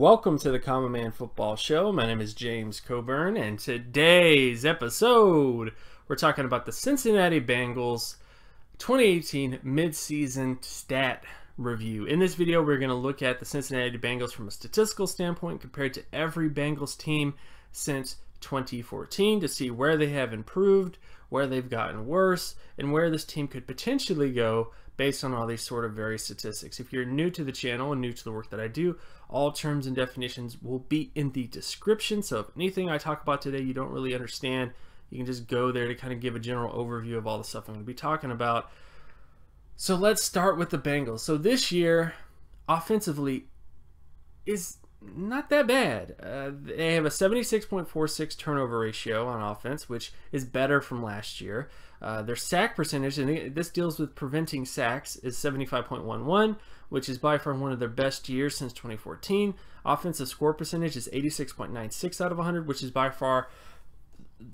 Welcome to the Common Man Football Show. My name is James Coburn, and today's episode we're talking about the Cincinnati Bengals 2018 midseason stat review. In this video, we're going to look at the Cincinnati Bengals from a statistical standpoint compared to every Bengals team since 2014 to see where they have improved, where they've gotten worse, and where this team could potentially go based on all these sort of various statistics. If you're new to the channel and new to the work that I do, all terms and definitions will be in the description. So if anything I talk about today you don't really understand, you can just go there to kind of give a general overview of all the stuff I'm going to be talking about. So let's start with the Bengals. So this year, offensively, is not that bad. Uh, they have a 76.46 turnover ratio on offense, which is better from last year. Uh, their sack percentage, and this deals with preventing sacks, is 75.11, which is by far one of their best years since 2014. Offensive score percentage is 86.96 out of 100, which is by far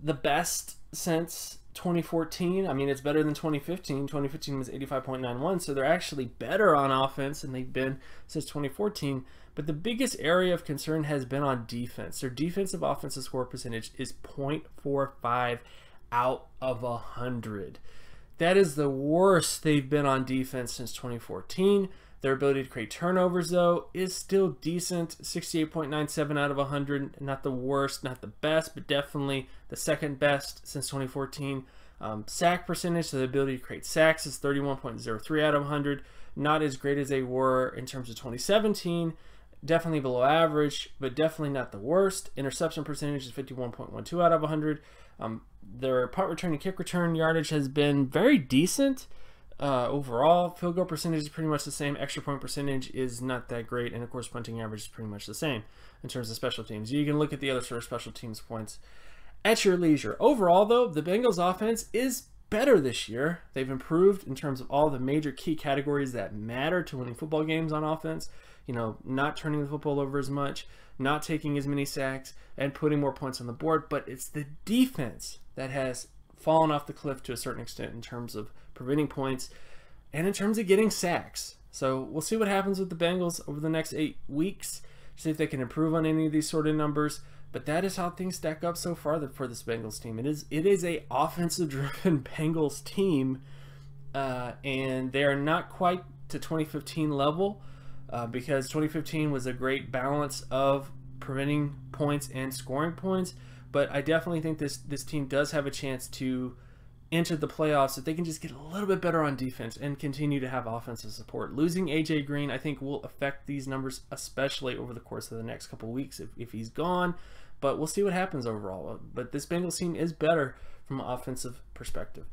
the best since 2014. I mean, it's better than 2015. 2015 was 85.91, so they're actually better on offense than they've been since 2014. But the biggest area of concern has been on defense. Their defensive offensive score percentage is 0.45 out of 100. That is the worst they've been on defense since 2014. Their ability to create turnovers, though, is still decent 68.97 out of 100. Not the worst, not the best, but definitely the second best since 2014. Um, sack percentage, so the ability to create sacks, is 31.03 out of 100. Not as great as they were in terms of 2017 definitely below average, but definitely not the worst. Interception percentage is 51.12 out of 100. Um, their punt return and kick return yardage has been very decent uh, overall. Field goal percentage is pretty much the same. Extra point percentage is not that great, and of course, punting average is pretty much the same in terms of special teams. You can look at the other sort of special teams points at your leisure. Overall, though, the Bengals' offense is better this year. They've improved in terms of all the major key categories that matter to winning football games on offense you know, not turning the football over as much, not taking as many sacks, and putting more points on the board. But it's the defense that has fallen off the cliff to a certain extent in terms of preventing points and in terms of getting sacks. So we'll see what happens with the Bengals over the next eight weeks, see if they can improve on any of these sort of numbers. But that is how things stack up so far for this Bengals team. It is it is a offensive driven Bengals team, uh, and they are not quite to 2015 level uh, because 2015 was a great balance of preventing points and scoring points. But I definitely think this this team does have a chance to enter the playoffs if they can just get a little bit better on defense and continue to have offensive support. Losing AJ Green, I think, will affect these numbers, especially over the course of the next couple weeks if, if he's gone. But we'll see what happens overall. But this Bengals team is better from an offensive perspective.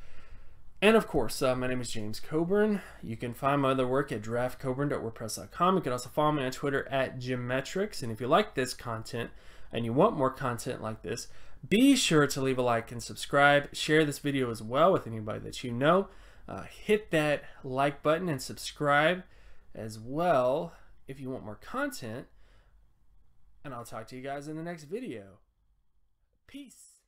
And of course, uh, my name is James Coburn. You can find my other work at draftcoburn.wordpress.com. You can also follow me on Twitter at Jimmetrics. And if you like this content and you want more content like this, be sure to leave a like and subscribe. Share this video as well with anybody that you know. Uh, hit that like button and subscribe as well if you want more content. And I'll talk to you guys in the next video. Peace.